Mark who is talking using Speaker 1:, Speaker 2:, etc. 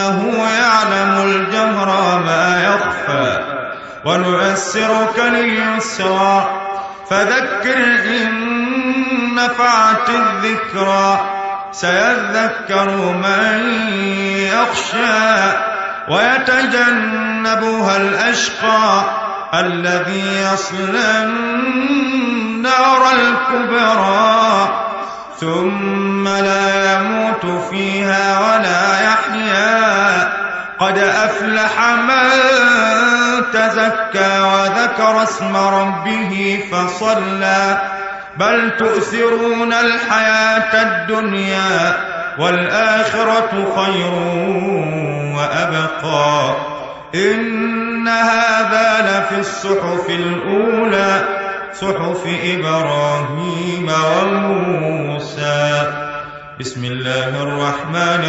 Speaker 1: إنه يعلم الجهر ما يخفى ونيسرك لليسرى فذكر إن نفعت الذكرى سيذكر من يخشى ويتجنبها الأشقى الذي يصلى النار الكبرى ثم لا يموت فيها ولا يحيا قد أفلح من تزكى وذكر اسم ربه فصلى. بل تؤثرون الحياة الدنيا والآخرة خير وأبقى. إن هذا لفي الصحف الأولى صحف إبراهيم وموسى. بسم الله الرحمن الرحيم.